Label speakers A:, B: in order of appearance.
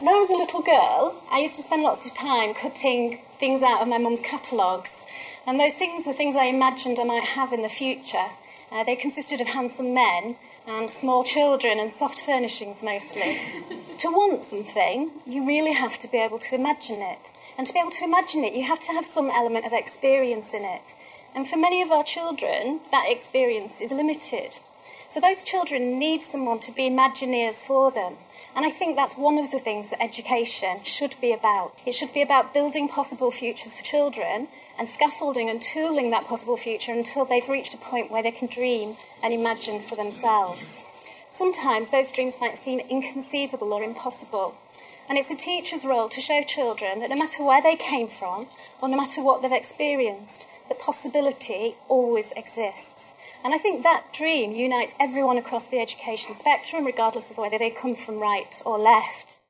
A: When I was a little girl, I used to spend lots of time cutting things out of my mum's catalogues. And those things were things I imagined I might have in the future. Uh, they consisted of handsome men and small children and soft furnishings mostly. to want something, you really have to be able to imagine it. And to be able to imagine it, you have to have some element of experience in it. And for many of our children, that experience is limited. So those children need someone to be Imagineers for them. And I think that's one of the things that education should be about. It should be about building possible futures for children and scaffolding and tooling that possible future until they've reached a point where they can dream and imagine for themselves. Sometimes those dreams might seem inconceivable or impossible. And it's a teacher's role to show children that no matter where they came from or no matter what they've experienced, the possibility always exists. And I think that dream unites everyone across the education spectrum, regardless of whether they come from right or left.